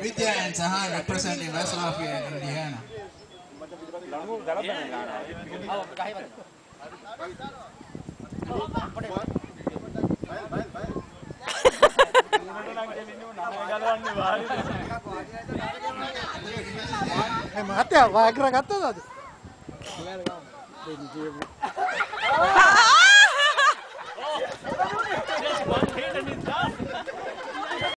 Vidya and Sahan representing West Lafayette, Indiana. remate a vaca, gata. Claro,